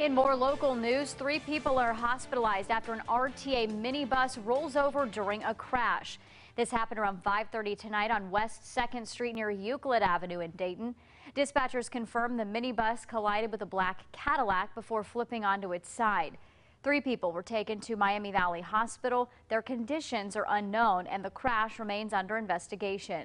In more local news, three people are hospitalized after an RTA minibus rolls over during a crash. This happened around 5:30 tonight on West 2nd Street near Euclid Avenue in Dayton. Dispatchers confirmed the minibus collided with a black Cadillac before flipping onto its side. Three people were taken to Miami Valley Hospital. Their conditions are unknown and the crash remains under investigation.